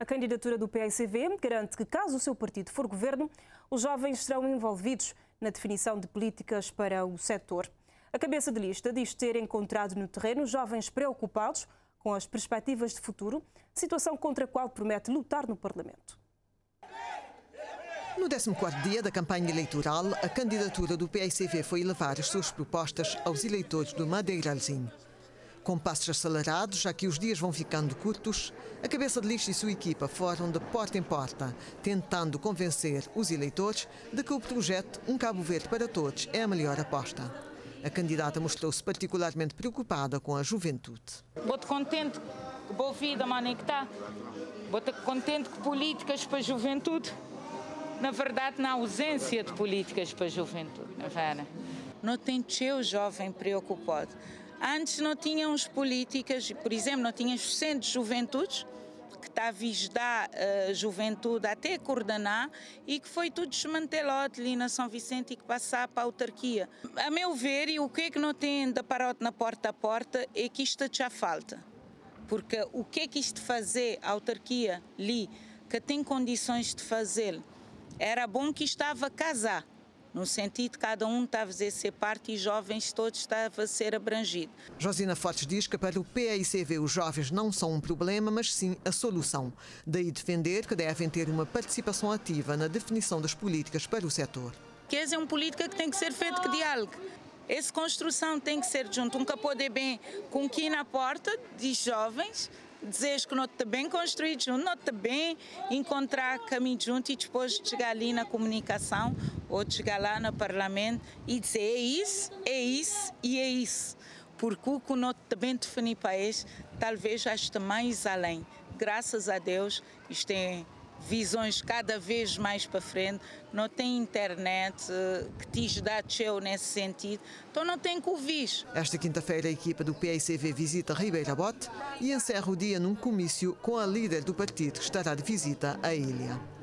A candidatura do PICV garante que, caso o seu partido for governo, os jovens serão envolvidos na definição de políticas para o setor. A cabeça de lista diz ter encontrado no terreno jovens preocupados com as perspectivas de futuro, situação contra a qual promete lutar no Parlamento. No 14 dia da campanha eleitoral, a candidatura do PICV foi levar as suas propostas aos eleitores do Madeiralzinho. Com passos acelerados, já que os dias vão ficando curtos, a cabeça de lista e sua equipa foram de porta em porta, tentando convencer os eleitores de que o projeto Um Cabo Verde para Todos é a melhor aposta. A candidata mostrou-se particularmente preocupada com a juventude. Vou-te contente que boa vida, mano, que está. Vou-te contente que políticas para a juventude. Na verdade, na ausência de políticas para a juventude, não é? Não tem teu jovem preocupado. Antes não tínhamos políticas, por exemplo, não tínhamos centros de juventudes que está a visdar a juventude até coordenar e que foi tudo desmantelado ali na São Vicente e que passar para a autarquia. A meu ver, e o que é que não tem da parote na porta a porta é que isto já falta. Porque o que é que isto fazer a autarquia ali, que tem condições de fazer, era bom que estava a casar no sentido de cada um estava a fazer ser parte e jovens todos estavam a ser abrangido. Josina Fortes diz que para o PAICV os jovens não são um problema, mas sim a solução. Daí defender que devem ter uma participação ativa na definição das políticas para o setor. Que essa é uma política que tem que ser feita que diálogo. Essa construção tem que ser junto. Nunca pode bem com quem na porta de jovens dizer que não está bem construído junto, não está bem encontrar caminho junto e depois chegar ali na comunicação ou chegar lá no parlamento e dizer é isso, é isso e é isso. Porque o que não está bem definido para país, talvez está mais além. Graças a Deus, isto é visões cada vez mais para frente, não tem internet eh, que te ajuda a nesse sentido, então não tem que ouvir. Esta quinta-feira a equipa do PICV visita Ribeira Bote e encerra o dia num comício com a líder do partido que estará de visita à ilha.